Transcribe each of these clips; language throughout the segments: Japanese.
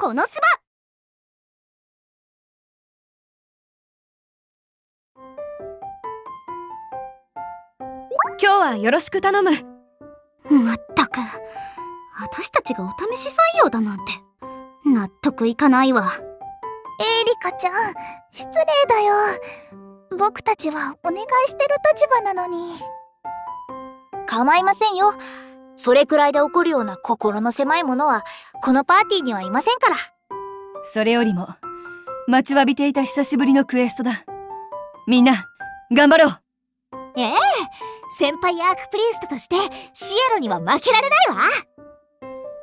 このス今日はよろしく頼む。まったく。私たちがお試し採用だなんて。納得いかないわ。エリカちゃん失礼だよ。僕たちはお願いしてる立場なのに。構いませんよそれくらいで起こるような心の狭いものはこのパーティーにはいませんから。それよりも待ちわびていた久しぶりのクエストだ。みんな頑張ろう。ええ先輩アークプリストとしてシエロには負けられないわ。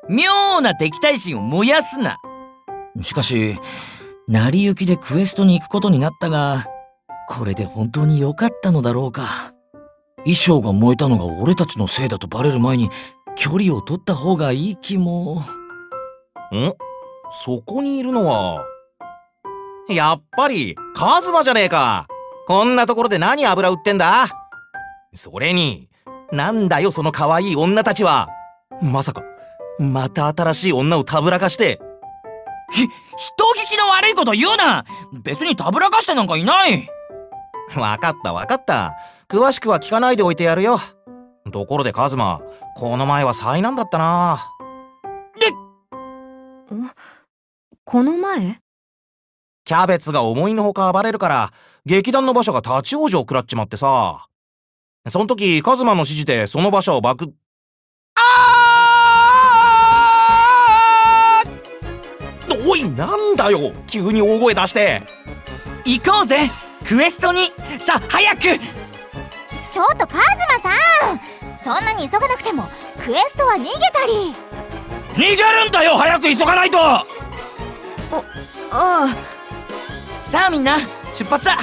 妙な敵対心を燃やすな。しかし成り行きでクエストに行くことになったがこれで本当に良かったのだろうか衣装が燃えたのが俺たちのせいだとバレる前に距離を取った方がいい気も。ん？そこにいるのは？やっぱりカズマじゃねえか。こんなところで何油売ってんだ？それになんだよその可愛い女たちは。まさかまた新しい女をたぶらかして。ひ人聞きの悪いこと言うな。別にたぶらかしてなんかいない。わかったわかった詳しくは聞かないでおいてやるよ。ところでカズマこの前は災難だったな。でこの前？キャベツが思いのほか暴れるから劇団の馬車が立ち往生食らっちまってさ。そん時カズマの指示でその馬車を爆あーおいなんだよ！急に大声出して。行こうぜ！クエストに！さあ早くちょっとカズマさん。そんなに急がなくてもクエストは逃げたり。逃げるんだよ。早く急がないと。ああさあみんな出発だ。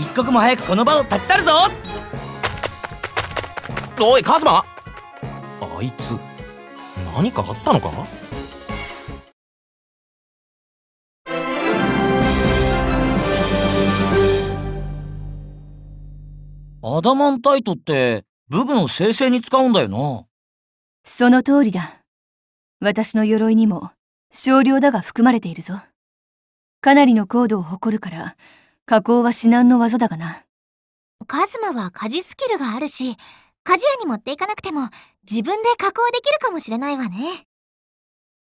一刻も早くこの場を立ち去るぞ。おいカズマ。あいつ何かあったのか？アダマンタイトって武具の生成に使うんだよな。その通りだ。私の鎧にも少量だが含まれているぞ。かなりの高度を誇るから加工は至難の技だがな。カズマは家事スキルがあるし鍛冶屋に持っていかなくても自分で加工できるかもしれないわね。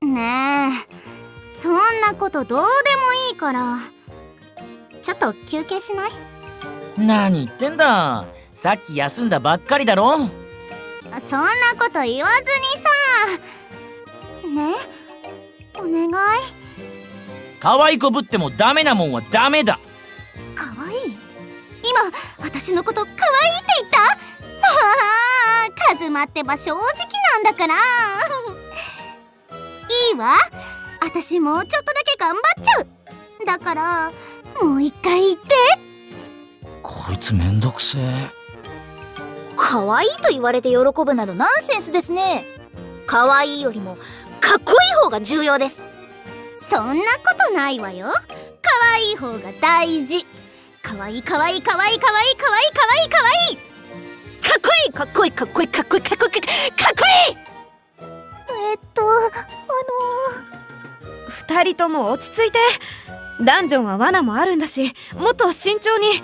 ねえそんなことどうでもいいから。ちょっと休憩しない？何言ってんだ。さっき休んだばっかりだろ。そんなこと言わずにさ。ね？お願い。可愛いこぶってもダメなもんはダメだ。可愛い？今私のこと可愛いって言った？ああカズマってば正直なんだから。いいわ。私もうちょっとだけ頑張っちゃう。だからもう一回言ってこいつめんどくせえ。可愛いと言われて喜ぶなどナンセンスですね。可愛いよりもかっこいい方が重要です。そんなことないわよ。可愛い方が大事。可愛い可愛い可愛い可愛い可愛い可愛い可愛い。かっこいいかっこいいかっこいいかっこいいかっこいいかっこいい。えっとあの二人とも落ち着いて。ダンジョンは罠もあるんだしもっと慎重に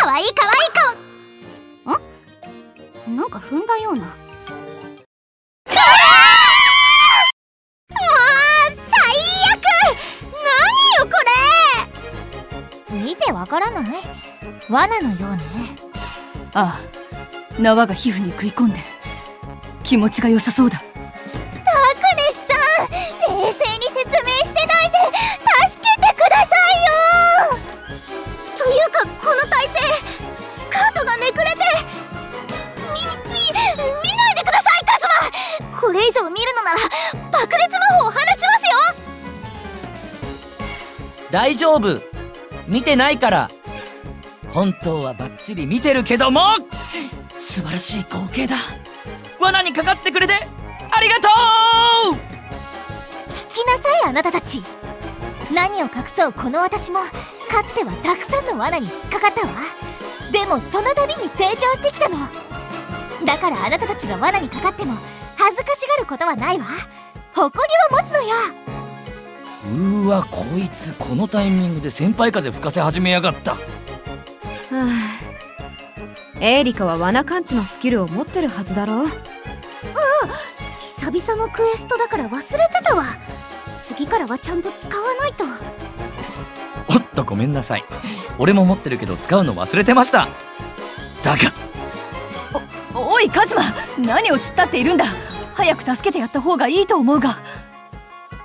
可愛い可愛いかんなんか踏んだような見てわからない罠のようねああ縄が皮膚に食い込んで気持ちが良さそうだダークネスさん冷静に説明してないでなら爆裂魔法を放ちますよ。大丈夫。見てないから。本当はバッチリ見てるけども。素晴らしい光景だ。罠にかかってくれてありがとう。聞きなさいあなたたち。何を隠そうこの私も。かつてはたくさんの罠に引っかかったわ。でもその度に成長してきたの。だからあなたたちが罠にかかっても恥ずかしがることはないわ。誇りを持つのよ。うーわこいつこのタイミングで先輩風吹かせ始めやがった。はあエーリカは罠感知のスキルを持ってるはずだろ久々のクエストだから忘れてたわ。次からはちゃんと使わないと。おっとごめんなさい。俺も持ってるけど使うの忘れてました。だが。おおいカズマ。何を突っ立っているんだ早く助けてやった方がいいと思うが。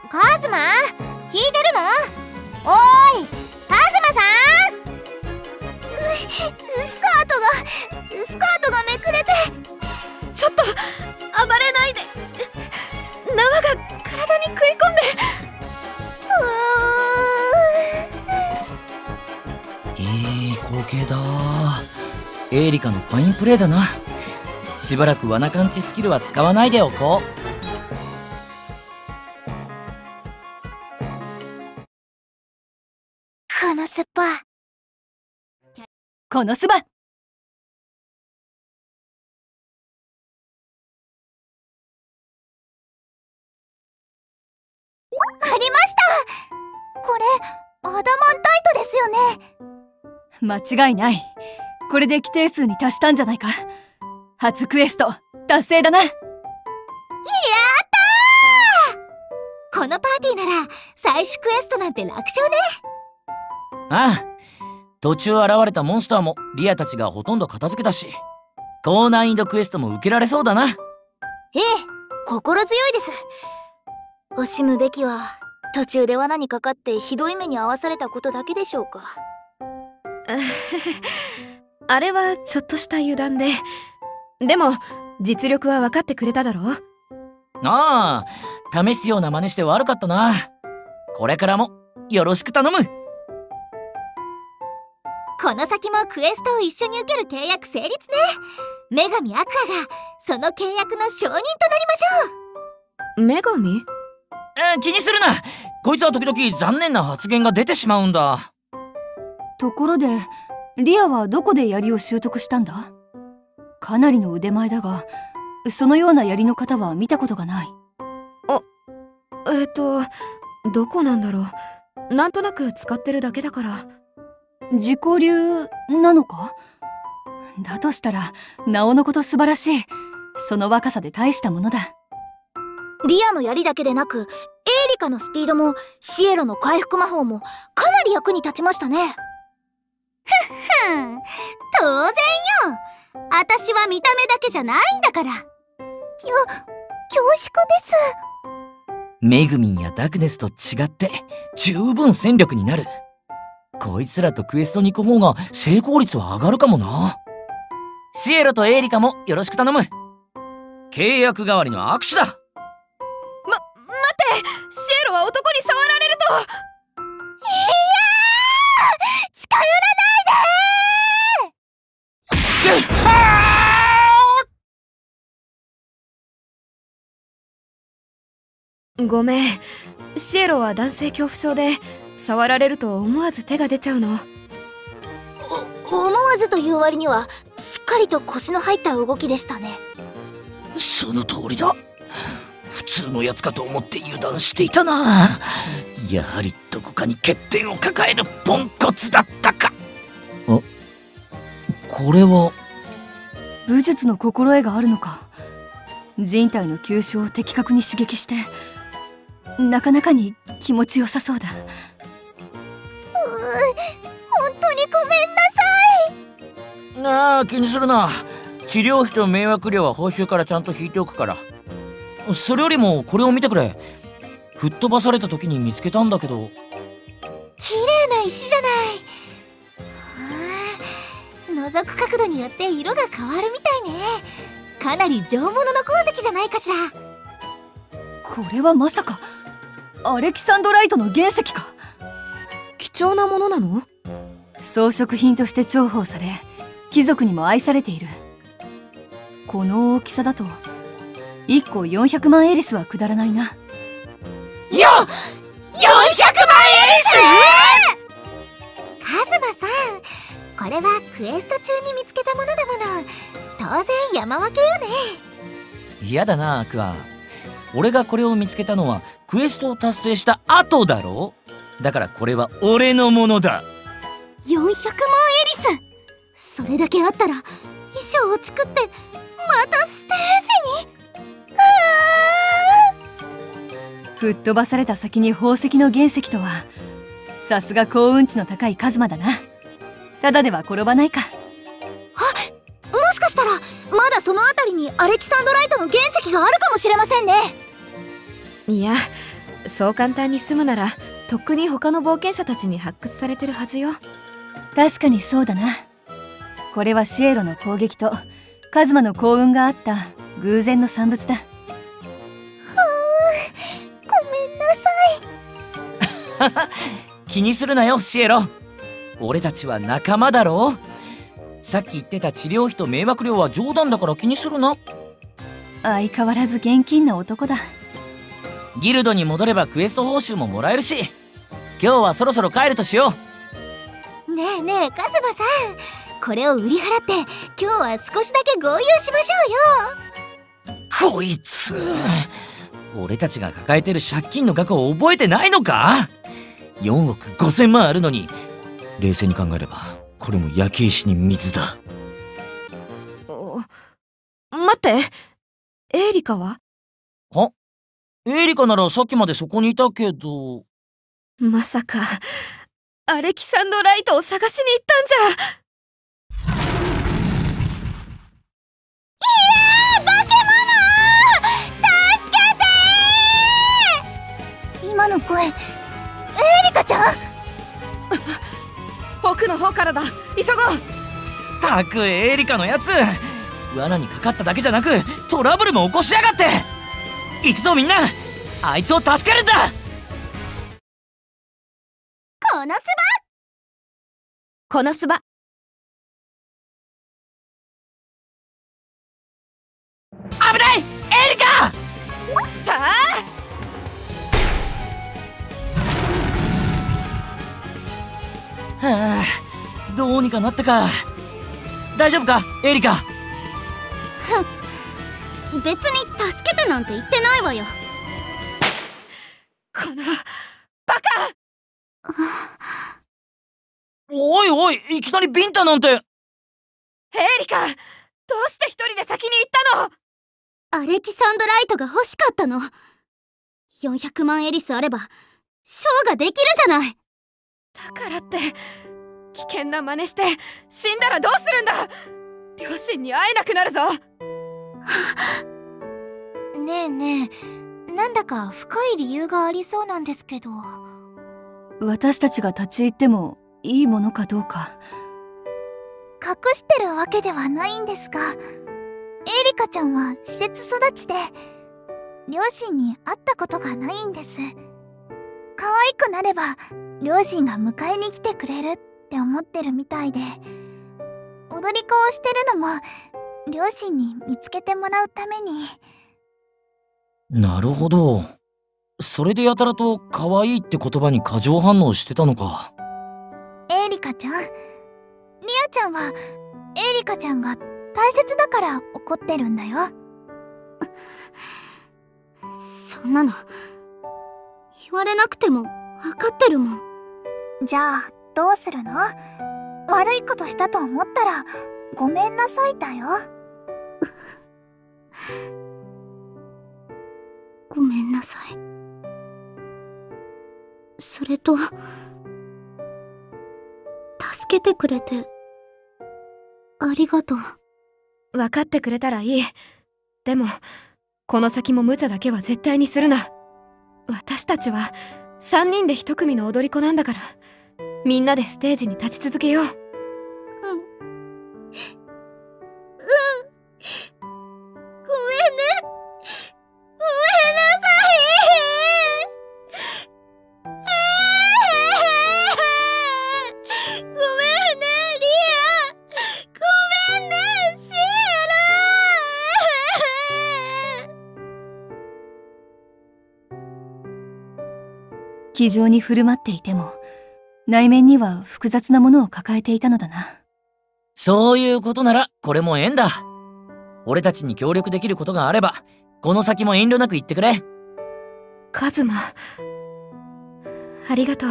カズマ？聞いてるの？おーいカズマさスカートがスカートがめくれて。ちょっと暴れないで。縄が体に食い込んで。いい光景だ。エーリカのファインプレーだなしばらく罠感知スキルは使わないでおこう。このスッパ。このスバありました。これアダマンタイトですよね。間違いない。これで規定数に達したんじゃないか初クエスト。達成だな。このパーティーなら最終クエストなんて楽勝ね。ああ途中現れたモンスターもリアたちがほとんど片付けたし高難易度クエストも受けられそうだな。ええ心強いです。惜しむべきは途中で罠にかかってひどい目に遭わされたことだけでしょうか。あれはちょっとした油断ででも実力は分かってくれただろああ試すような真似して悪かったな。これからもよろしく頼む。この先もクエストを一緒に受ける契約成立ね。女神アクアがその契約の承認となりましょ女神？えー気にするな。こいつは時々残念な発言が出てしまうんだ。ところでリアはどこで槍を習得したんだ？かなりの腕前だがそのような槍の方は見たことがない。えっ、とどこなんだろう。なんとなく使ってるだけだから。自己流なのか？だとしたらなおのこと素晴らしい。その若さで大したものだ。リアの槍だけでなくエーリカのスピードもシエロの回復魔法もかなり役に立ちましたね。うふん。当然よ。私は見た目だけじゃないんだから。恐縮です。メグミンやダクネスと違って十分戦力になる。こいつらとクエストに行く方が成功率は上がるかもな。シエロとエーリカもよろしく頼む。契約代わりの握手だ。待って。シエロは男に触られると。近寄らごめん。シエロは男性恐怖症で触られると思わず手が出ちゃうの。思わずという割にはしっかりと腰の入った動きでしたね。その通りだ。普通のやつかと思って油断していたな。やはりどこかに欠点を抱えるポンコツだったか。あこれは。武術の心得があるのか。人体の急所を的確に刺激してなかなかに気持ちよさそうだ。本当にごめんななあ気にするな。治療費と迷惑料は報酬からちゃんと引いておくから。それよりもこれを見てくれ。吹っ飛ばされた時に見つけたんだけど。綺麗な石じゃない。はあ覗く角度によって色が変わるみたいね。かなり上物の鉱石じゃないかしら。これはまさかアレキサンドライトの原石か。貴重なものなの？装飾品として重宝され貴族にも愛されている。この大きさだと1個400万エリスはくだらないな。よ400万エリクエスト中に見つけたものだもの。当然山分けよね。嫌だなアクア。俺がこれを見つけたのはクエストを達成した後だろ？だからこれは俺のものだ。400万エリス。それだけあったら衣装を作ってまたステージに。吹っ飛ばされた先に宝石の原石とはさすが幸運値の高いカズマだなただでは転ばないか。もしかしたらまだその辺りにアレキサンドライトの原石があるかもしれませんね。いやそう簡単に済むならとっくに他の冒険者たちに発掘されてるはずよ。確かにそうだな。これはシエロの攻撃とカズマの幸運があった偶然の産物だ。ごめんなさい。気にするなよシエロ俺たちは仲間だろ？さっき言ってた治療費と迷惑料は冗談だから気にするな。相変わらず現金な男だ。ギルドに戻ればクエスト報酬ももらえるし。今日はそろそろ帰るとしよねえねえカズマさん。これを売り払って今日は少しだけ合流しましょうよ。うこいつ。俺たちが抱えてる借金の額を覚えてないのか？4億5千万あるのに冷静に考えればこれも焼け石に水だ。お待って。エーリカは？は？エリカならさっきまでそこにいたけど。まさかアレキサンドライトを探しに行ったんじゃ。今の声エリカちゃん？奥の方からだ。急ごう。たくエリカのやつ。罠にかかっただけじゃなくトラブルも起こしやがって。行くぞみんな。あいつを助けるんだ。このスこのスバかなったか。大丈夫か？エリカ。バ別に助けてなんて言ってないわよ。このバカ！おいおいいきなりビンタなんて。エーリカどうして一人で先に行ったの？アレキサンドライトが欲しかったの。400万エリスあればショーができるじゃない。だからって危険な真似して死んだらどうするんだ？両親に会えなくなるぞ。ねえねえなんだか深い理由がありそうなんですけど。私たちが立ち入ってもいいものかどうか。隠してるわけではないんですがエリカちゃんは施設育ちで両親に会ったことがないんです。可愛くなれば両親が迎えに来てくれるって思ってるみたいで踊り子をしてるのも両親に見つけてもらうために。なるほど。それでやたらと可愛いって言葉に過剰反応してたのか。エリカちゃん？リアちゃんはエリカちゃんが大切だから怒ってるんだよ。そんなの言われなくても分かってるもん。じゃあどうするの？悪いことしたと思ったらごめんなさいだよ。ごめんなさい。それと助けてくれてありがとう。分かってくれたらいい。でもこの先も無茶だけは絶対にするな。私たちは3人で一組の踊り子なんだからみんなでステージに立ち続けよう。ごめんねごめんなさい。ごめんねリア。ごめんねシ気丈に振る舞っていても内面には複雑なものを抱えていたのだな。そういうことならこれも縁だ。俺たちに協力できることがあればこの先も遠慮なく言ってくれ。カズマありがとう。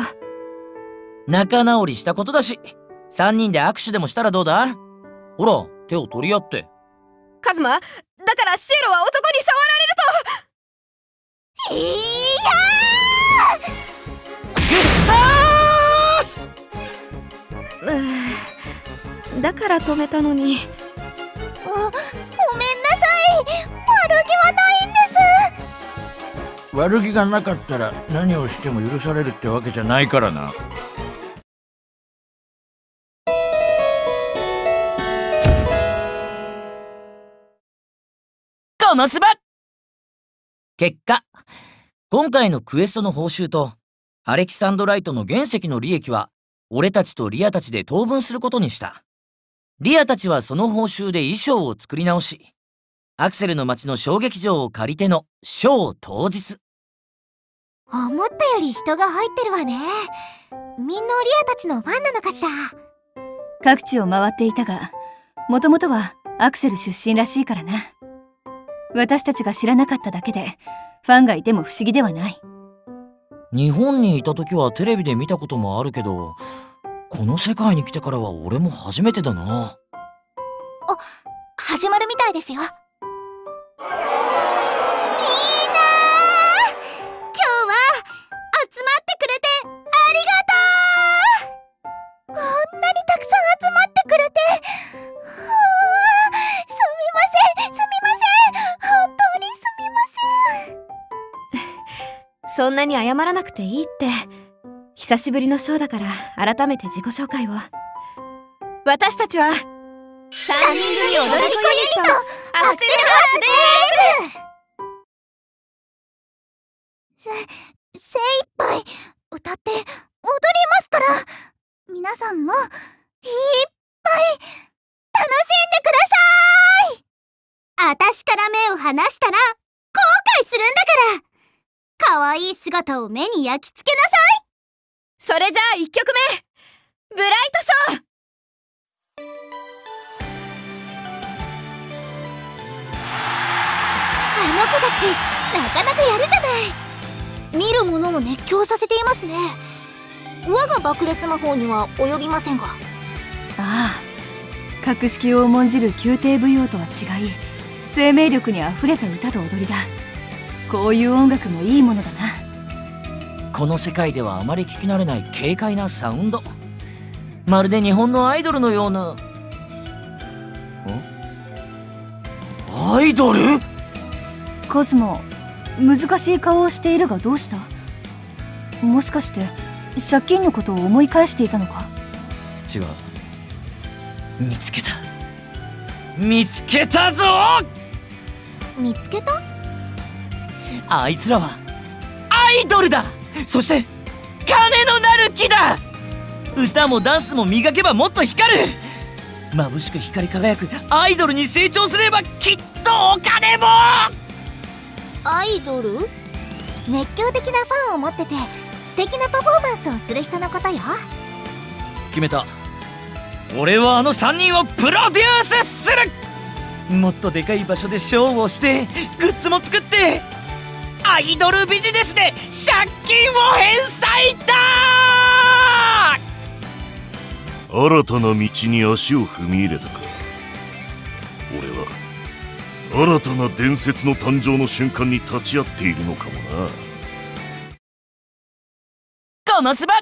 仲直りしたことだし3人で握手でもしたらどうだ？ほら手を取り合って。カズマだからシエロは男に触られると。いやうーだから止めたのに。ーごごめんなさい。悪気はないんです。悪気がなかったら何をしても許されるってわけじゃないからな。このスバ。結果今回のクエストの報酬とアレキサンドライトの原石の利益は俺たちとリアたちで当分することにした。リアたちはその報酬で衣装を作り直しアクセルの街の小劇場を借りてのショー当日。思ったより人が入ってるわね。みんなリアたちのファンなのかしら？各地を回っていたがもともとはアクセル出身らしいからな。私たちが知らなかっただけでファンがいても不思議ではない日本にいた時はテレビで見たこともあるけどこの世界に来てからは俺も初めてだな。あ始まるみたいですよ。みんな今日は集まってくれてありがとう。こんなにそんなに謝らなくていいって。久しぶりのショーだから改めて自己紹介を。私たちは3人組踊り子ユニットアクセル精一杯歌って踊りますから皆さんもいっぱい楽しんでください。あたしから目を離したら後悔するんだから。可愛い姿を目に焼き付けなさい。それじゃあ1曲目。ブライトショー。あの子たちなかなかやるじゃない。見る者を熱狂させていますね。我が爆裂魔法には及びませんが。ああ。格式を重んじる宮廷舞踊とは違い生命力にあふれた歌と踊りだ。こういう音楽もいいものだな。この世界ではあまり聞き慣れない軽快なサウンド。まるで日本のアイドルのような。アイドル？コスモ難しい顔をしているがどうした？もしかして借金のことを思い返していたのか？違う。見つけた。見つけたぞ！見つけた？あいつらはアイドルだ。そして金のなる木だ。歌もダンスも磨けばもっと光る。眩しく光り輝く。アイドルに成長すればきっとお金も。アイドル？熱狂的なファンを持ってて素敵なパフォーマンスをする人のことよ。決めた。俺はあの3人をプロデュースする。もっとでかい場所でショーをしてグッズも作ってアイドルビジネスで借金を返済だ新たな道に足を踏み入れたか。俺は新たな伝説の誕生の瞬間に立ち会っているのかもな。このスバ